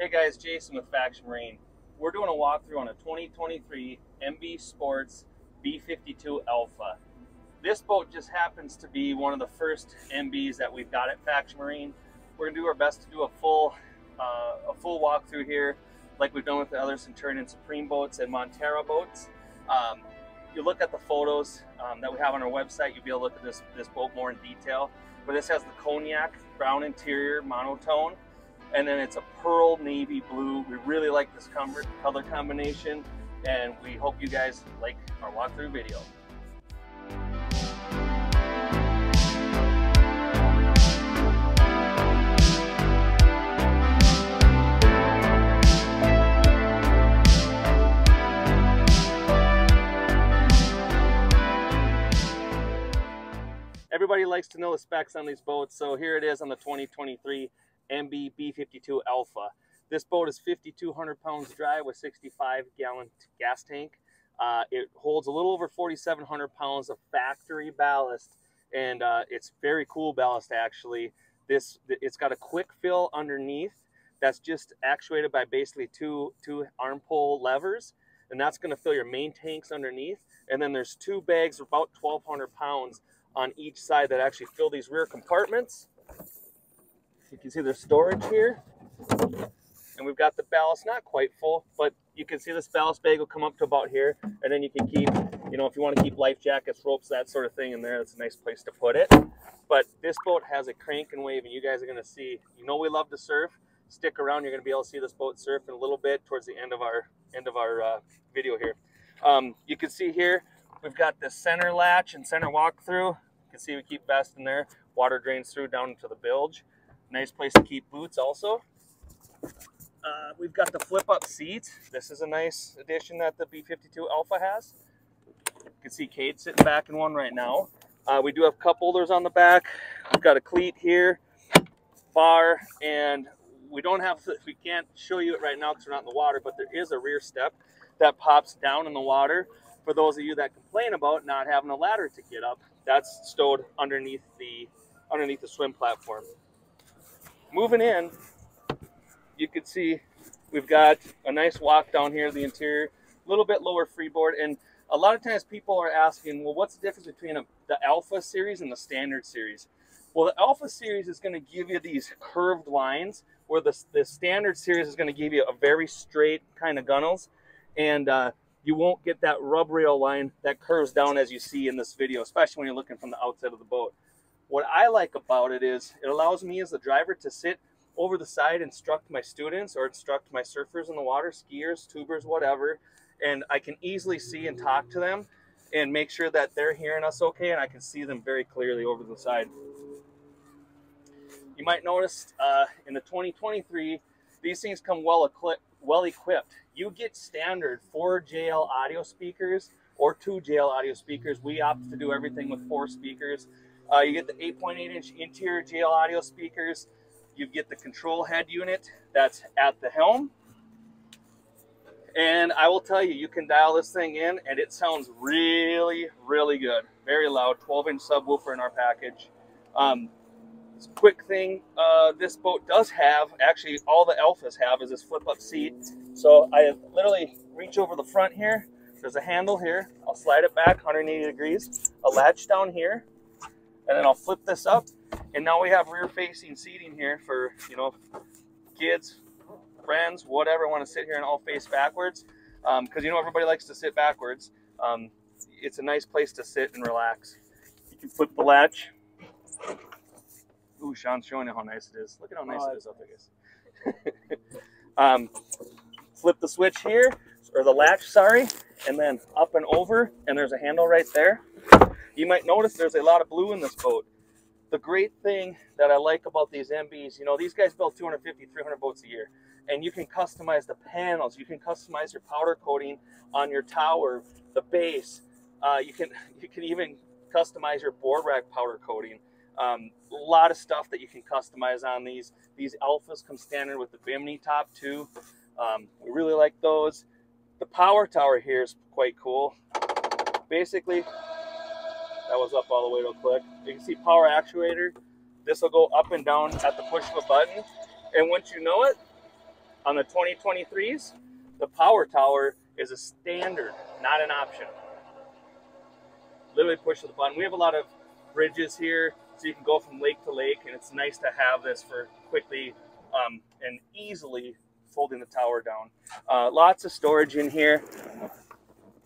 Hey guys, Jason with Faction Marine. We're doing a walkthrough on a 2023 MB Sports B52 Alpha. This boat just happens to be one of the first MBs that we've got at Faction Marine. We're gonna do our best to do a full uh, a full walkthrough here, like we've done with the other Centurion Supreme boats and Montara boats. Um, you look at the photos um, that we have on our website, you'll be able to look at this, this boat more in detail. But this has the cognac brown interior monotone, and then it's a pearl navy blue. We really like this color combination, and we hope you guys like our walkthrough video. everybody likes to know the specs on these boats. So here it is on the 2023 MB B52 Alpha. This boat is 5,200 pounds dry with 65 gallon gas tank. Uh, it holds a little over 4,700 pounds of factory ballast, and uh, it's very cool ballast actually. This it's got a quick fill underneath that's just actuated by basically two two arm pull levers, and that's going to fill your main tanks underneath. And then there's two bags about 1,200 pounds on each side that actually fill these rear compartments. You can see there's storage here. And we've got the ballast not quite full, but you can see this ballast bag will come up to about here. And then you can keep, you know, if you want to keep life jackets, ropes, that sort of thing in there, that's a nice place to put it. But this boat has a crank and wave, and you guys are going to see, you know we love to surf. Stick around, you're going to be able to see this boat surf in a little bit towards the end of our end of our uh, video here. Um, you can see here, We've got the center latch and center walk-through. You can see we keep best in there. Water drains through down into the bilge. Nice place to keep boots also. Uh, we've got the flip-up seats. This is a nice addition that the B52 Alpha has. You can see Kate sitting back in one right now. Uh, we do have cup holders on the back. We've got a cleat here, bar, and we don't have, we can't show you it right now because we're not in the water, but there is a rear step that pops down in the water for those of you that complain about not having a ladder to get up, that's stowed underneath the underneath the swim platform. Moving in, you can see we've got a nice walk down here the interior, a little bit lower freeboard, and a lot of times people are asking, well, what's the difference between a, the Alpha series and the Standard series? Well, the Alpha series is going to give you these curved lines, where the, the Standard series is going to give you a very straight kind of gunnels, and uh, you won't get that rub rail line that curves down as you see in this video, especially when you're looking from the outside of the boat. What I like about it is it allows me as the driver to sit over the side, instruct my students or instruct my surfers in the water, skiers, tubers, whatever, and I can easily see and talk to them and make sure that they're hearing us okay and I can see them very clearly over the side. You might notice uh, in the 2023, these things come well equipped well equipped. You get standard four JL audio speakers or two JL audio speakers. We opt to do everything with four speakers. Uh, you get the 8.8 inch interior JL audio speakers. You get the control head unit that's at the helm. And I will tell you, you can dial this thing in and it sounds really, really good. Very loud, 12 inch subwoofer in our package. Um, quick thing uh, this boat does have, actually all the Alphas have, is this flip up seat. So I literally reach over the front here. There's a handle here. I'll slide it back 180 degrees, a latch down here, and then I'll flip this up. And now we have rear facing seating here for, you know, kids, friends, whatever want to sit here and all face backwards. Because um, you know everybody likes to sit backwards. Um, it's a nice place to sit and relax. You can flip the latch Ooh, Sean's showing you how nice it is. Look at how nice oh, it is up there, guys. um, flip the switch here, or the latch, sorry, and then up and over, and there's a handle right there. You might notice there's a lot of blue in this boat. The great thing that I like about these MBs, you know, these guys build 250, 300 boats a year, and you can customize the panels, you can customize your powder coating on your tower, the base. Uh, you can you can even customize your board rack powder coating. Um, a lot of stuff that you can customize on these. These alphas come standard with the Bimini top too. Um, we really like those. The power tower here is quite cool. Basically, that was up all the way a click. You can see power actuator. This will go up and down at the push of a button. And once you know it, On the 2023s, the power tower is a standard, not an option. Literally push the button. We have a lot of bridges here, so you can go from lake to lake, and it's nice to have this for quickly um, and easily folding the tower down. Uh, lots of storage in here.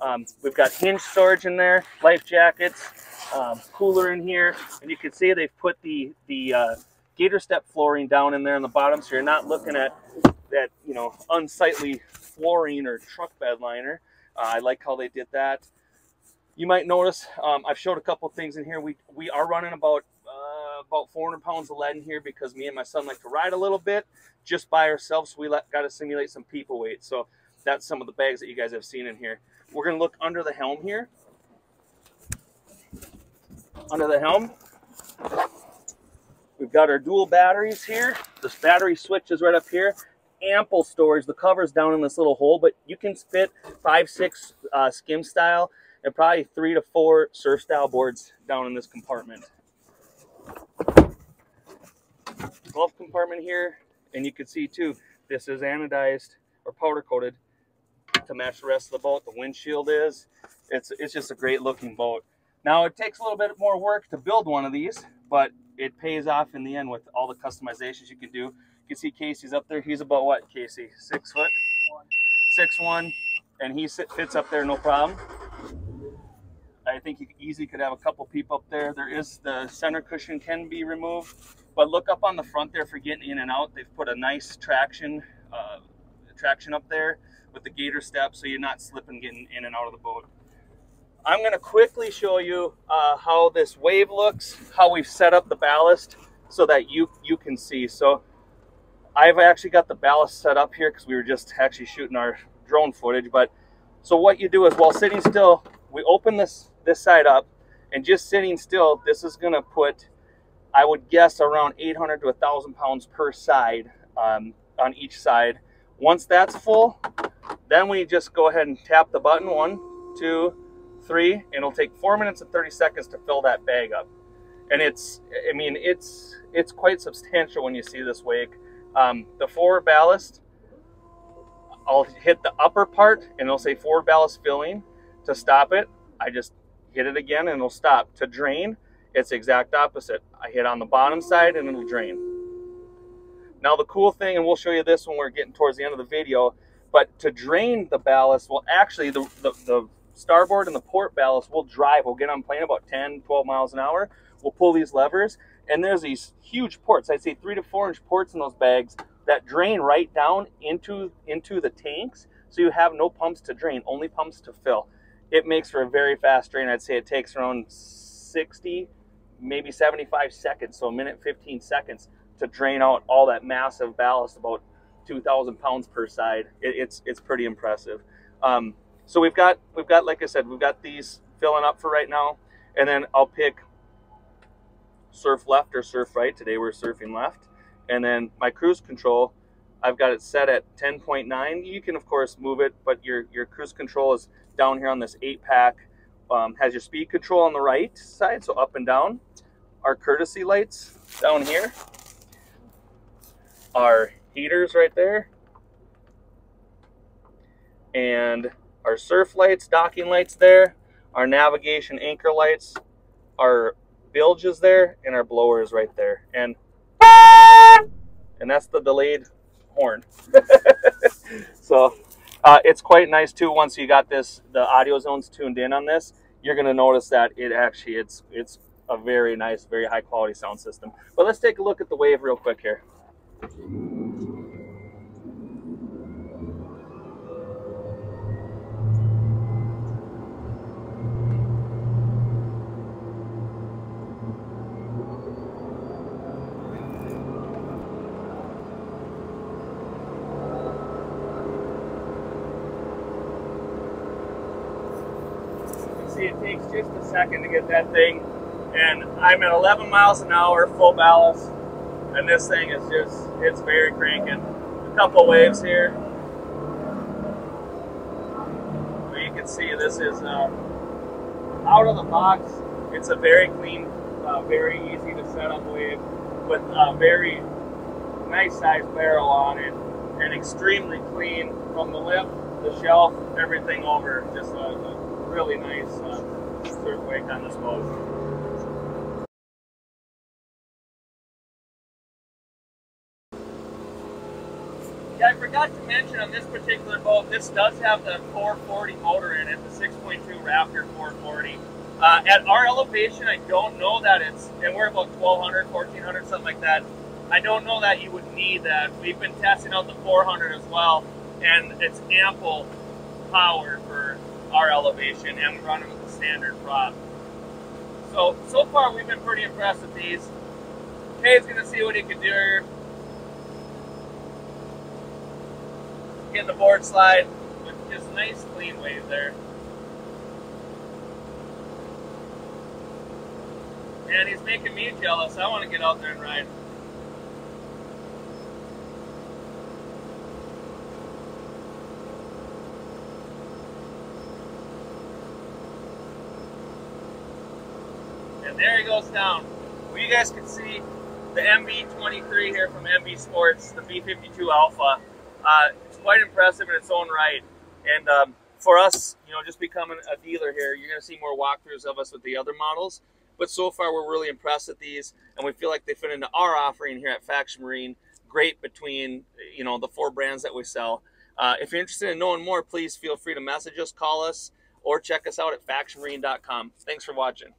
Um, we've got hinge storage in there, life jackets, um, cooler in here, and you can see they've put the the uh, gator step flooring down in there in the bottom, so you're not looking at that you know unsightly flooring or truck bed liner. Uh, I like how they did that. You might notice um, I've showed a couple things in here. We we are running about uh, about 400 pounds of lead in here because me and my son like to ride a little bit just by ourselves. So we got to simulate some people weight. So that's some of the bags that you guys have seen in here. We're going to look under the helm here. Under the helm, we've got our dual batteries here. This battery switch is right up here. Ample storage. The cover's down in this little hole, but you can fit five, six uh, skim style and probably three to four surf style boards down in this compartment. 12 compartment here, and you can see too, this is anodized or powder coated to match the rest of the boat. The windshield is. It's, it's just a great looking boat. Now it takes a little bit more work to build one of these, but it pays off in the end with all the customizations you can do. You can see Casey's up there. He's about what, Casey? Six foot? Six one, and he fits up there no problem. I think you easily could have a couple people up there. There is the center cushion can be removed, but look up on the front there for getting in and out. They've put a nice traction uh, traction up there with the gator step so you're not slipping getting in and out of the boat. I'm going to quickly show you uh, how this wave looks, how we've set up the ballast so that you, you can see. So I've actually got the ballast set up here because we were just actually shooting our drone footage. But so what you do is while sitting still, we open this, this side up and just sitting still, this is going to put, I would guess around 800 to 1,000 pounds per side um, on each side. Once that's full, then we just go ahead and tap the button, one, two, three, and it'll take four minutes and 30 seconds to fill that bag up. And it's, I mean, it's it's quite substantial when you see this wake. Um, the forward ballast, I'll hit the upper part and it'll say forward ballast filling. To stop it, I just hit it again and it'll stop. To drain, it's exact opposite. I hit on the bottom side and it'll drain. Now the cool thing, and we'll show you this when we're getting towards the end of the video, but to drain the ballast, well actually the, the, the starboard and the port ballast we'll drive. We'll get on plane about 10, 12 miles an hour. We'll pull these levers and there's these huge ports. I'd say three to four inch ports in those bags that drain right down into, into the tanks. So you have no pumps to drain, only pumps to fill. It makes for a very fast drain. I'd say it takes around 60, maybe 75 seconds. So a minute, 15 seconds to drain out all that massive ballast, about 2,000 pounds per side. It, it's, it's pretty impressive. Um, so we've got, we've got, like I said, we've got these filling up for right now. And then I'll pick surf left or surf right. Today we're surfing left. And then my cruise control, I've got it set at 10.9. You can of course move it, but your, your cruise control is down here on this eight pack. Um, has your speed control on the right side, so up and down. Our courtesy lights down here. Our heaters right there. And our surf lights, docking lights there, our navigation anchor lights, our bilges there, and our blower is right there. And and that's the delayed horn. so uh, it's quite nice too. Once you got this, the audio zones tuned in on this, you're gonna notice that it actually it's it's a very nice, very high quality sound system. But let's take a look at the wave real quick here. See it takes just a second to get that thing and I'm at 11 miles an hour full ballast and this thing is just it's very cranking. A couple waves here. You can see this is uh, out of the box. It's a very clean uh, very easy to set up wave with a very nice sized barrel on it and extremely clean from the lip, the shelf, everything over. Just a really nice uh, surf wake on this boat. Yeah, I forgot to mention on this particular boat, this does have the 440 motor in it, the 6.2 Raptor 440. Uh, at our elevation, I don't know that it's, and we're about 1200, 1400, something like that. I don't know that you would need that. We've been testing out the 400 as well, and it's ample power for our elevation, and we're running with the standard prop. So, so far we've been pretty impressed with these. Kay's gonna see what he can do here. Getting the board slide with just nice clean wave there. And he's making me jealous. I want to get out there and ride. And there he goes down. Well, you guys can see the MB23 here from MB Sports, the B52 Alpha. Uh, it's quite impressive in its own right. And um, for us, you know, just becoming a dealer here, you're going to see more walkthroughs of us with the other models. But so far, we're really impressed with these, and we feel like they fit into our offering here at Faction Marine. Great between you know the four brands that we sell. Uh, if you're interested in knowing more, please feel free to message us, call us, or check us out at factionmarine.com. Thanks for watching.